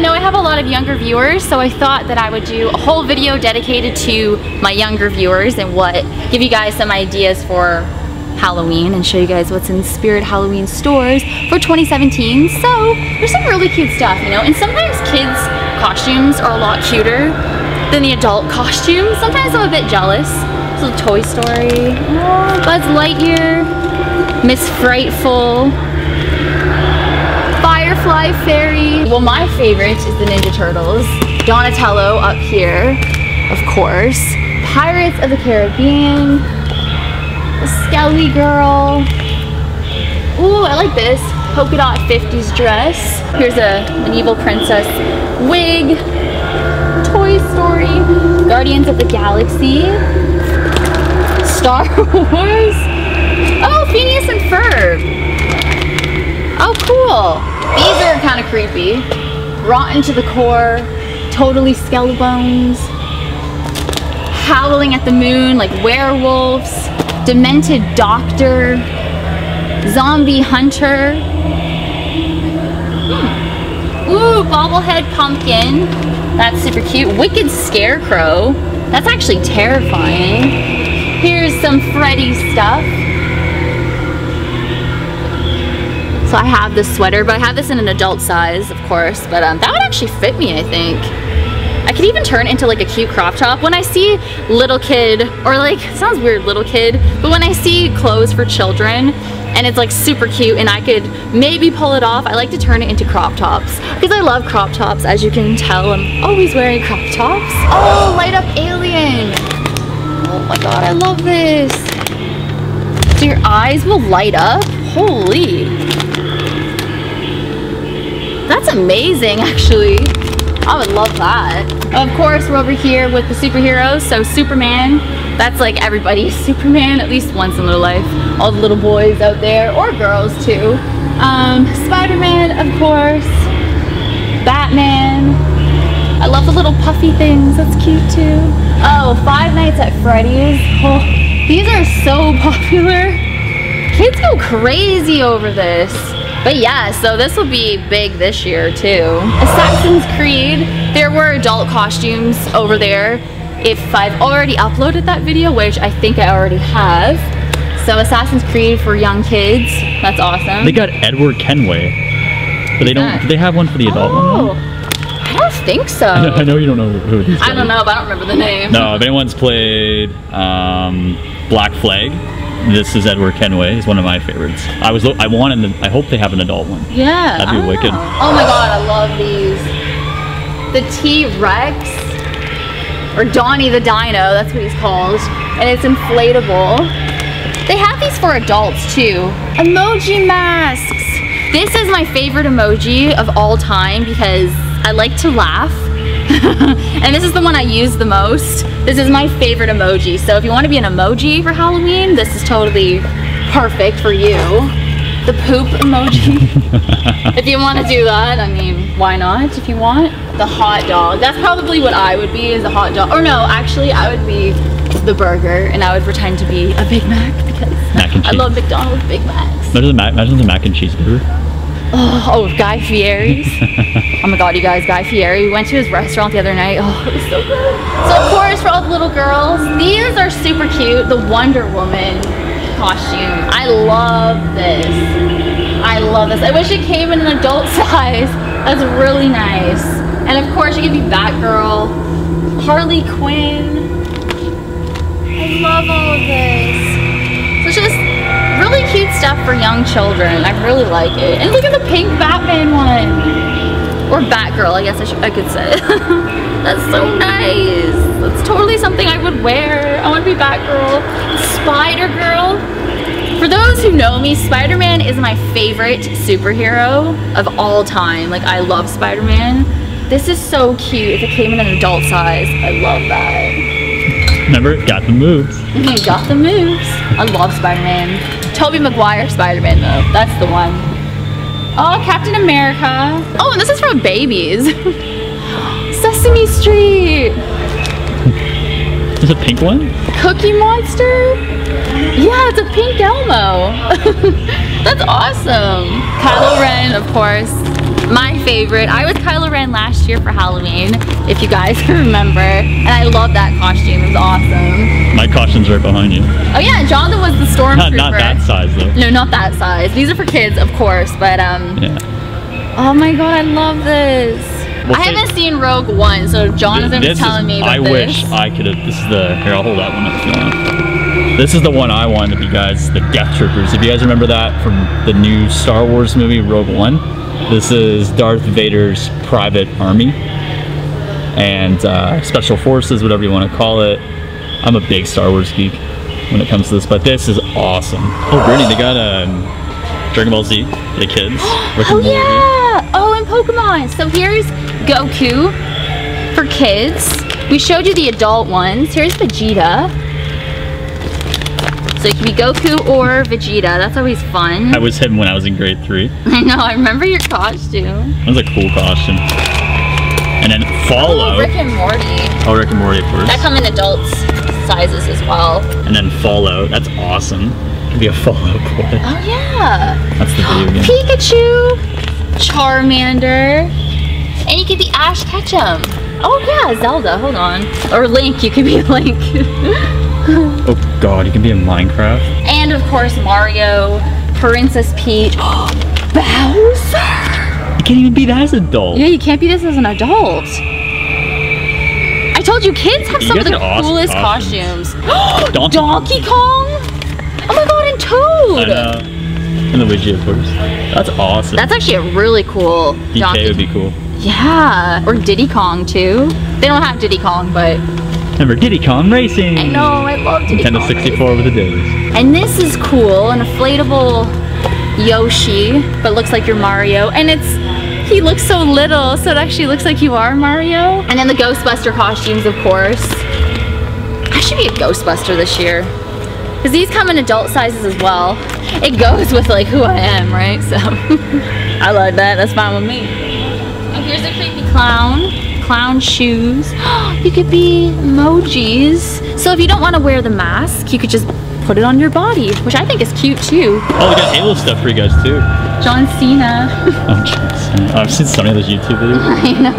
know I have a lot of younger viewers so I thought that I would do a whole video dedicated to my younger viewers and what give you guys some ideas for Halloween and show you guys what's in Spirit Halloween stores for 2017 so there's some really cute stuff you know and sometimes kids costumes are a lot cuter than the adult costumes sometimes I'm a bit jealous so Toy Story oh, Buzz Lightyear Miss Frightful Firefly Fairy. Well, my favorite is the Ninja Turtles. Donatello up here, of course. Pirates of the Caribbean. The Skelly Girl. Ooh, I like this. Polka dot 50s dress. Here's a medieval princess wig. Toy Story. Guardians of the Galaxy. Star Wars. Oh, Phineas and Ferb. Oh, cool. These are kind of creepy. Rotten to the core, totally skeleton howling at the moon like werewolves, demented doctor, zombie hunter. Hmm. Ooh, bobblehead pumpkin. That's super cute. Wicked scarecrow. That's actually terrifying. Here's some Freddy stuff. So I have this sweater, but I have this in an adult size, of course, but um, that would actually fit me, I think. I could even turn into like a cute crop top. When I see little kid, or like, sounds weird, little kid, but when I see clothes for children, and it's like super cute and I could maybe pull it off, I like to turn it into crop tops. Because I love crop tops, as you can tell, I'm always wearing crop tops. Oh, light up alien. Oh my god, I love this. So your eyes will light up? Holy. That's amazing, actually. I would love that. Of course, we're over here with the superheroes. So Superman, that's like everybody's Superman at least once in their life. All the little boys out there, or girls too. Um, Spider-Man, of course. Batman. I love the little puffy things. That's cute too. Oh, Five Nights at Freddy's. Oh, these are so popular. Kids go crazy over this. But yeah, so this will be big this year too. Assassin's Creed, there were adult costumes over there. If I've already uploaded that video, which I think I already have. So Assassin's Creed for young kids, that's awesome. They got Edward Kenway, but they don't, do they have one for the adult oh. one? I don't think so. I know, I know you don't know who these I don't know, but I don't remember the name. No, if anyone's played um, Black Flag, this is Edward Kenway. He's one of my favorites. I was I wanted I hope they have an adult one. Yeah. That'd be wicked. Oh my god, I love these. The T-Rex or Donnie the Dino, that's what he's called. And it's inflatable. They have these for adults too. Emoji masks. This is my favorite emoji of all time because I like to laugh and this is the one I use the most. This is my favorite emoji. So if you want to be an emoji for Halloween, this is totally perfect for you. The poop emoji. if you want to do that, I mean, why not if you want? The hot dog. That's probably what I would be is a hot dog. Or no, actually I would be the burger and I would pretend to be a Big Mac because I love McDonald's Big Macs. Imagine the, mac, imagine the mac and cheese burger. Oh, oh, Guy Fieri's. oh my god, you guys, Guy Fieri. We went to his restaurant the other night. Oh, it was so good. So of course, for all the little girls, these are super cute. The Wonder Woman costume. I love this. I love this. I wish it came in an adult size. That's really nice. And of course, you can be Batgirl, Harley Quinn. I love all of this. So it's just really cute stuff for young children. I really like it. And look at the pink Batman one. Or Batgirl, I guess I, I could say. That's so nice. That's totally something I would wear. I want to be Batgirl. Spider-Girl. For those who know me, Spider-Man is my favorite superhero of all time. Like, I love Spider-Man. This is so cute. If it came in an adult size, I love that. Remember, got the moves. got the moves. I love Spider-Man. Tobey Maguire Spider-Man though. That's the one. Oh, Captain America. Oh, and this is from Babies. Sesame Street. Is it a pink one? Cookie Monster? Yeah, it's a pink Elmo. That's awesome. Kylo Ren, of course, my favorite. I was Kylo Ren last year for Halloween, if you guys can remember. And I love that costume. It was awesome. Costume's right behind you. Oh yeah, Jonathan was the stormtrooper. Not, not that size though. No, not that size. These are for kids, of course, but um Yeah. Oh my god, I love this. Well, I haven't seen Rogue One, so Jonathan was is- telling me about I this. wish I could have. This is the. Here, I'll hold that one up if you want. This is the one I wanted to be, guys. The Death Troopers. If you guys remember that from the new Star Wars movie, Rogue One, this is Darth Vader's private army and uh, special forces, whatever you want to call it. I'm a big Star Wars geek when it comes to this, but this is awesome. Oh, Brittany, they got um, Dragon Ball Z for the kids. Rick Oh yeah! Oh, and Pokemon. So here's Goku for kids. We showed you the adult ones. Here's Vegeta. So it can be Goku or Vegeta. That's always fun. I was him when I was in grade three. I know. I remember your costume. That was a cool costume. And then Fallout. Oh, Rick and Morty. Oh, Rick and Morty, of course. That come in adults sizes as well. And then Fallout. That's awesome. Could be a follow boy. Oh yeah. That's the video game. Pikachu, Charmander, and you could be Ash Ketchum. Oh yeah, Zelda. Hold on. Or Link. You could be Link. Oh god, you can be in Minecraft. and of course Mario, Princess Peach, Bowser. You can't even be that as an adult. Yeah, you can't be this as an adult. I told you, kids have some of the awesome coolest costumes. costumes. Donkey- Donkey Kong. Oh my god, and Toad. I know. And the Luigi, of course. That's awesome. That's actually a really cool DK Donkey would be cool. Yeah, or Diddy Kong too. They don't have Diddy Kong, but Remember Diddy Kong Racing. I know I love Diddy Nintendo Kong. 64 with the days. And this is cool, an inflatable Yoshi, but looks like you're Mario. And it's he looks so little, so it actually looks like you are Mario. And then the Ghostbuster costumes, of course. I should be a Ghostbuster this year. Because these come in adult sizes as well. It goes with like who I am, right? So I like that. That's fine with me. And here's a creepy clown. Clown shoes. you could be emojis. So if you don't want to wear the mask, you could just put it on your body, which I think is cute too. Oh, we got Halo stuff for you guys too. John Cena. Oh, jeez. Oh, I've seen so many of those YouTube videos. I know.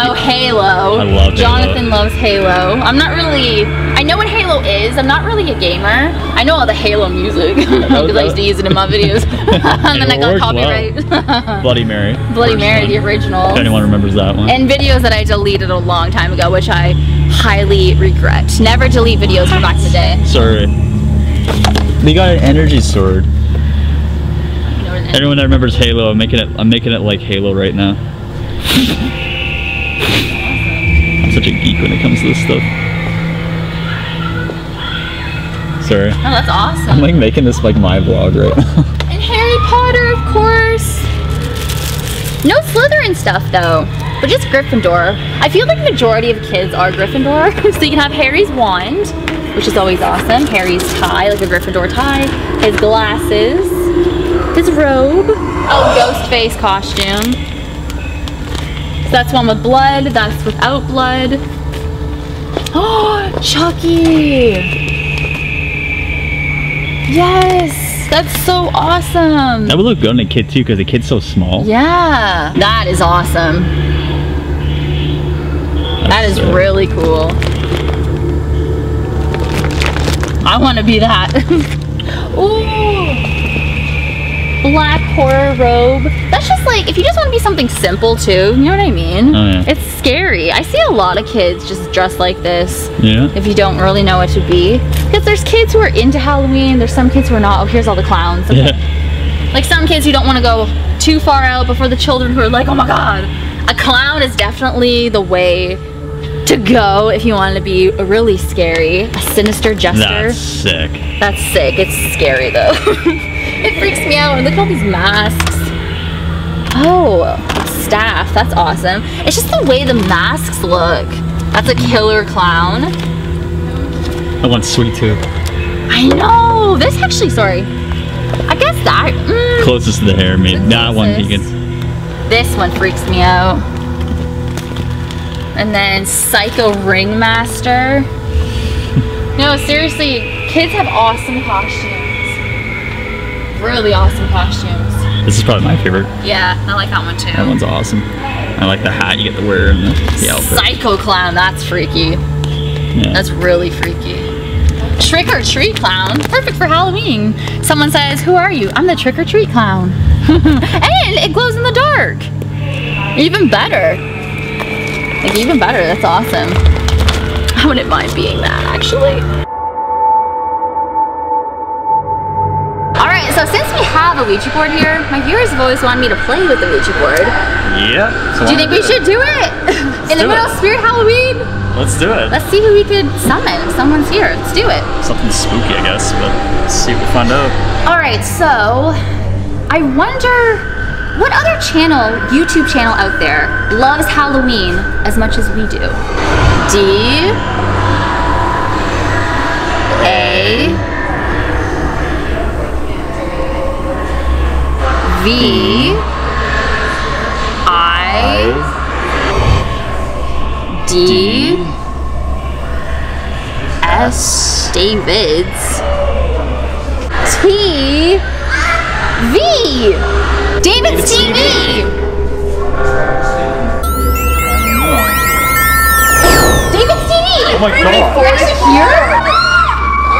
Oh, Halo. I love Halo. Jonathan loves Halo. I'm not really. I know what Halo is. I'm not really a gamer. I know all the Halo music because I used to use it in my videos. and then I got copyright. Bloody Mary. Bloody Mary, one. the original. If anyone remembers that one. and videos that I deleted a long time ago, which I highly regret. Never delete videos from back in the day. Sorry. They got an energy sword. You know, and- Everyone that remembers Halo, I'm making it. I'm making it like Halo right now. I'm such a geek when it comes to this stuff. Sorry. Oh, that's awesome. I'm like making this like my vlog right now. And Harry Potter, of course. No Slytherin stuff though, but just Gryffindor. I feel like majority of kids are Gryffindor, so you can have Harry's wand, which is always awesome. Harry's tie, like a Gryffindor tie. His glasses, his robe. Oh, ghost face costume. So that's one with blood. That's without blood. Oh, Chucky. Yes, that's so awesome. That would look good on a kid too, because the kid's so small. Yeah, that is awesome. That is really cool. I want to be that. Ooh. Black horror robe. That's just like, if you just want to be something simple too, you know what I mean? Oh, yeah. It's scary. I see a lot of kids just dressed like this Yeah. if you don't really know what to be. Because there's kids who are into Halloween, there's some kids who are not. Oh, here's all the clowns. Okay. Yeah. Like some kids who don't want to go too far out before the children who are like, oh my god. A clown is definitely the way to go if you want to be really scary. A sinister jester. That's sick. That's sick. It's scary though. it freaks me out. And look at all these masks. Oh, staff. That's awesome. It's just the way the masks look. That's a killer clown. I want sweet too. I know. This actually, sorry. I guess that. mm, Closest to the hair, maybe. The That one. This one freaks me out. And then Psycho Ringmaster. no, seriously, kids have awesome costumes. really awesome costumes. This is probably my favorite. Yeah, I like that one too. That one's awesome. I like the hat you get to wear and the, the outfit. Psycho clown, that's freaky. Yeah. That's really freaky. Trick or treat clown, perfect for Halloween. Someone says, Who are you? I'm the trick or treat clown. and it glows in the dark. Even better. Like, even better, that's awesome. I wouldn't mind being that actually. Alright, so since we have a Ouija board here, my viewers have always wanted me to play with the Ouija board. yeah. so Do you think we should do it? In the middle it. of Spirit Halloween? Let's do it. Let's see who we could summon. If someone's here. Let's do it. Something spooky, I guess, but let's see what we find out. All right, so I wonder what other channel, YouTube channel out there, loves Halloween as much as we do. D. A. V. I. D. S. Davids. T. V David's TV David's TV Oh my Are God. you forced here?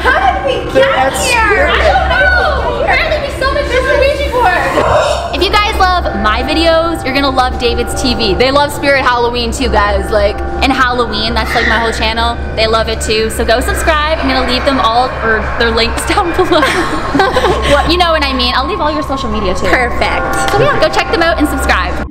How did we get here? I don't know. Apparently we summoned this Ouija board. If you guys love my videos, you're gonna love David's TV. They love Spirit Halloween too, guys. Like, and Halloween, that's like my whole channel. They love it too. So go subscribe. I'm gonna leave them all, or their links down below. what, you know what I mean. I'll leave all your social media too. Perfect. So yeah, go check them out and subscribe.